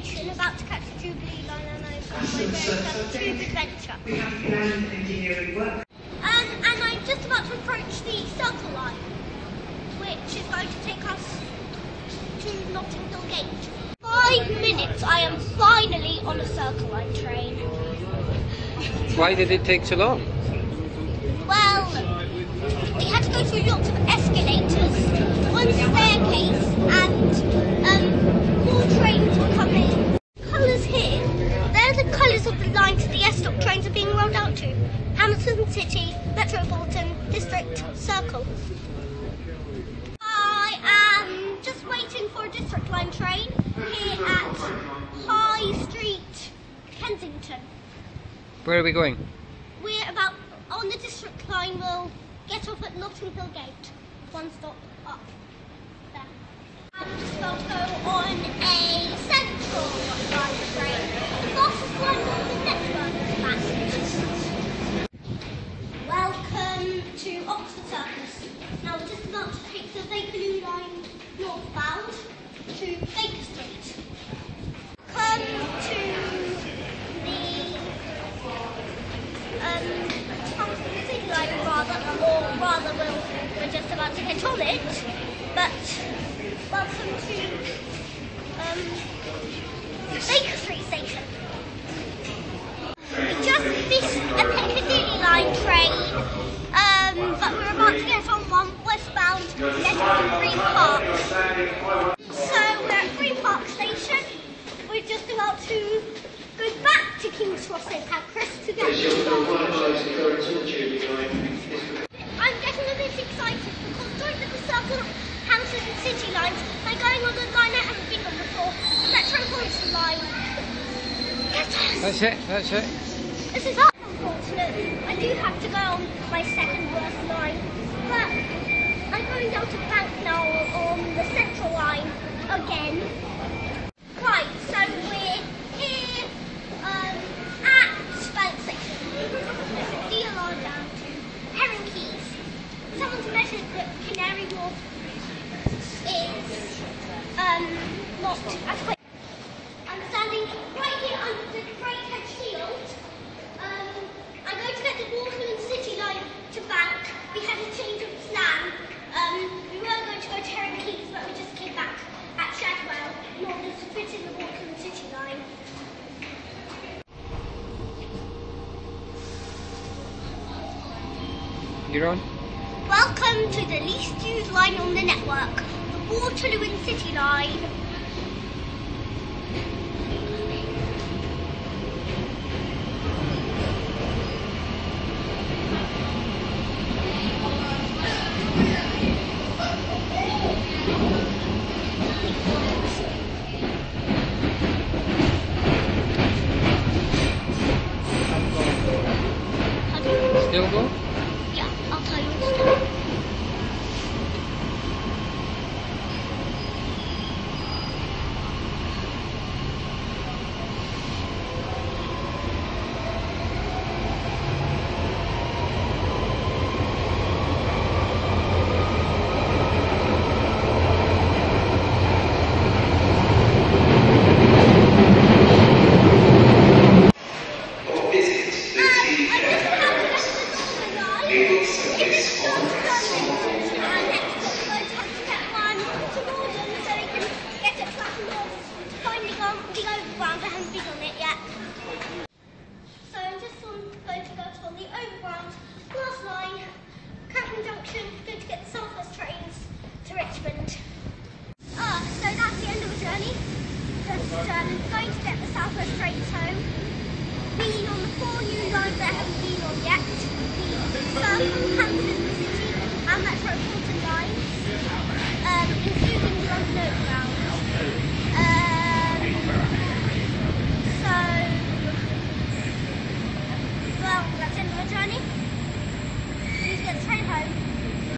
station, about to catch the Jubilee line, and I've got my very first tube adventure. We have planned engineering work. Um, and I'm just about to approach the Circle Line, which is going to take us to Notting Hill Gate. Five minutes, I am finally on a Circle Line train. Why did it take so long? Well, we had to go through lots of escalators, one staircase, and um, District, Circle. I am just waiting for a District Line train here at High Street, Kensington. Where are we going? We're about on the district line. We'll get off at Notting Hill Gate, one stop up there. I'm just about to go on a central line train, the fastest line on the network. in fact. Welcome to Oxford Circus. Now we're just about to take the Bakerloo line northbound to Baker Street. Come to the um, Thompson City line rather, or rather we'll, we're just about to get on it, but welcome to um, Baker Street Station. We just missed a Piccadilly line train, um, but we're about to get on one westbound heading to Green Park. So we're at Green Park Station. We're just about to go back to King's Cross St Pancras to get and lines by going on the line I haven't been on before, the Metropolitan line. Yes, That's it, that's it. this is unfortunate. I do have to go on my second worst line, but I'm going down to Bank now on the Central line again. Right, so we're here um, at Bank Station. There's a DLR down to Heron Quays. Someone's measured that Canary Wharf is um, not as quick. I'm standing right here under the Greathead Shield. Um, I'm going to get the Waterloo City line to Bank. We had a change of plan. Um, we were going to go to Heron Quays, but we just came back at Shadwell in order to fit in the Waterloo City line. You're on? Welcome to the least used line on the network, the Waterloo and City line. Still go? Yeah, I'll tell you in a second. Or visit the Um, tea I just fair. have to go to the Northern line. Able It service is just on going to our next stop. We're going to have to get one to Morden so we can get it back north. Finding on the overground. I haven't been on it yet. So I'm just on, going to go on the overground last line, Clapham Junction, going to get the Southwest trains to Richmond. Ah, so that's the end of the journey. Just um, going to get the Southwest trains home. Been on the four new lines that I haven't been on yet.